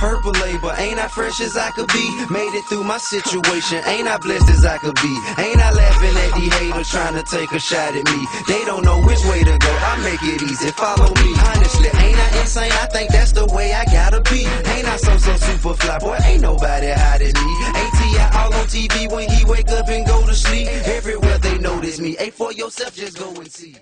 purple label. Ain't I fresh as I could be? Made it through my situation. Ain't I blessed as I could be? Ain't I laughing at these haters trying to take a shot at me? They don't know which way to go. I make it easy. Follow me. Honestly, ain't I insane? I think that's the way I gotta be. Ain't I so so super fly? Boy, ain't nobody hiding me. ATI all on TV when he wake up and go to sleep. Everywhere they notice me. A for yourself, just go and see.